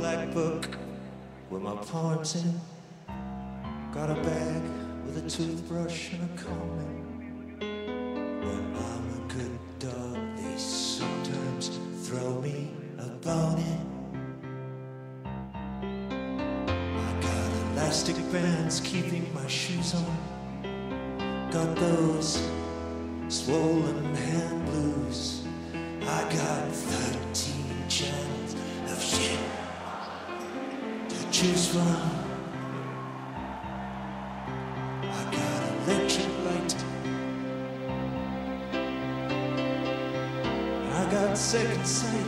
Black book with my poems in. Got a bag with a toothbrush and a comb in. When I'm a good dog, they sometimes throw me a bone in. I got elastic bands keeping my shoes on. Got those swollen hand blues. I got 13 choose from. I got electric light. I got second sight.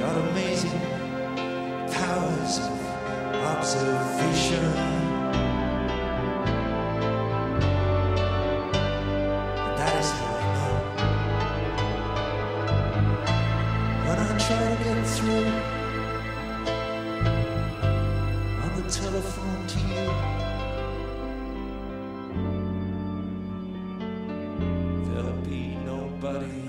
Got amazing nobody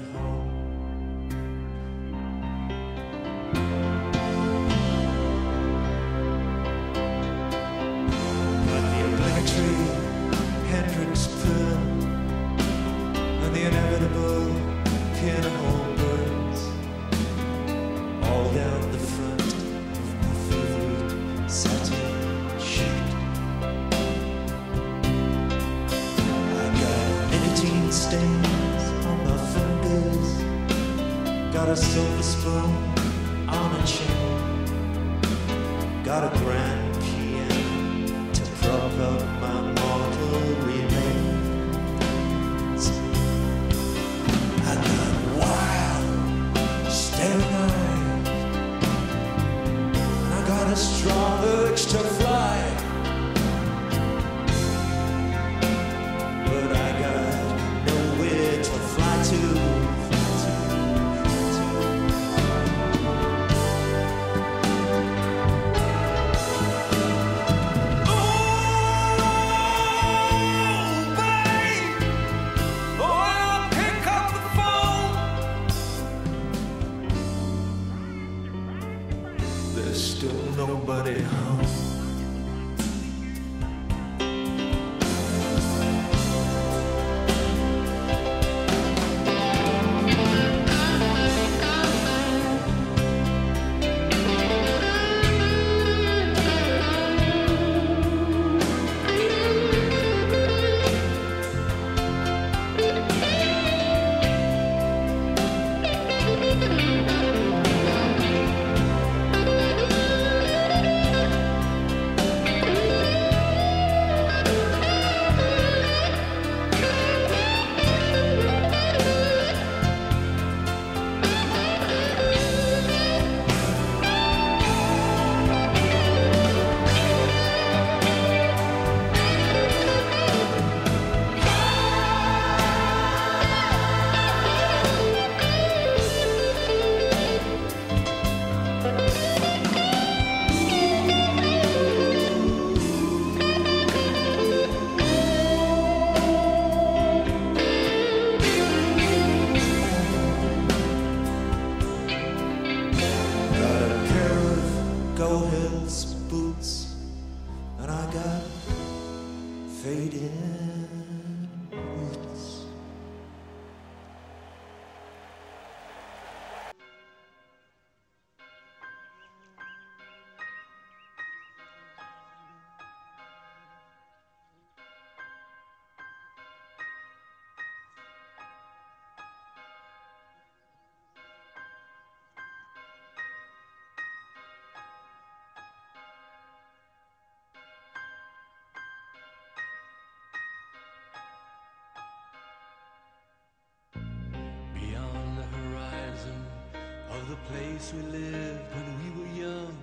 place we lived when we were young,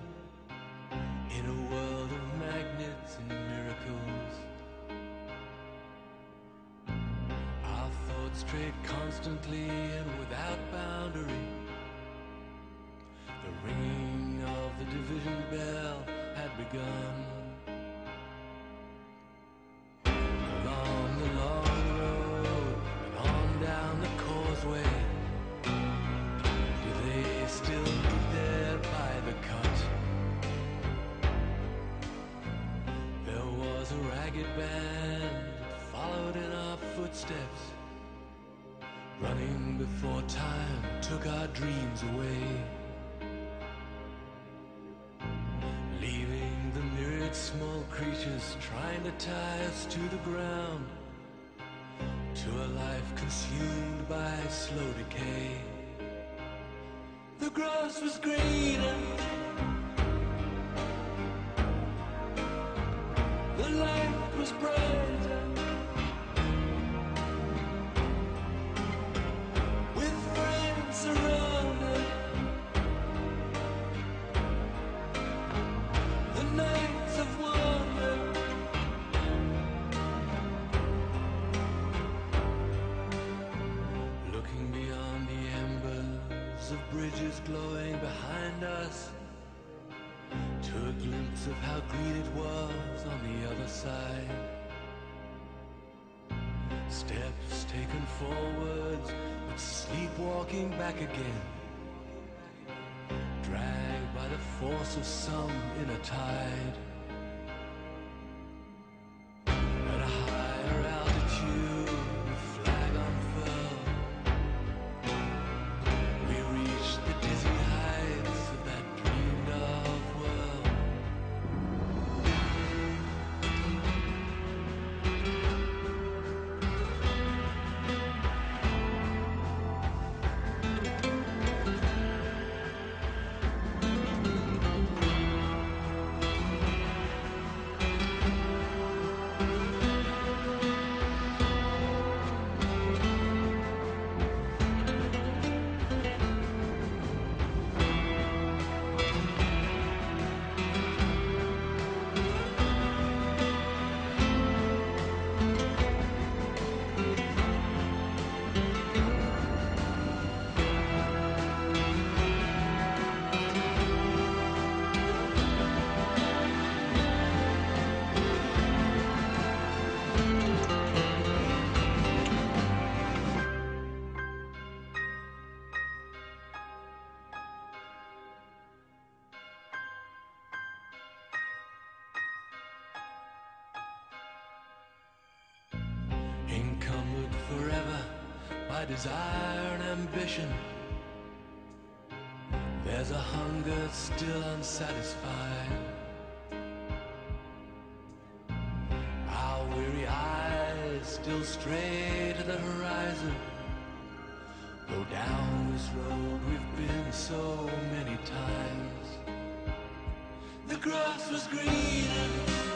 in a world of magnets and miracles. Our thoughts strayed constantly and without boundary. The ringing of the division bell had begun. Away. Leaving the myriad small creatures trying to tie us to the ground. To a life consumed by slow decay. The grass was greener. The light was brighter. Sleepwalking back again. Dragged by the force of some inner tide. By desire and ambition. There's a hunger still unsatisfied. Our weary eyes still stray to the horizon. Go down this road we've been so many times. The grass was greener.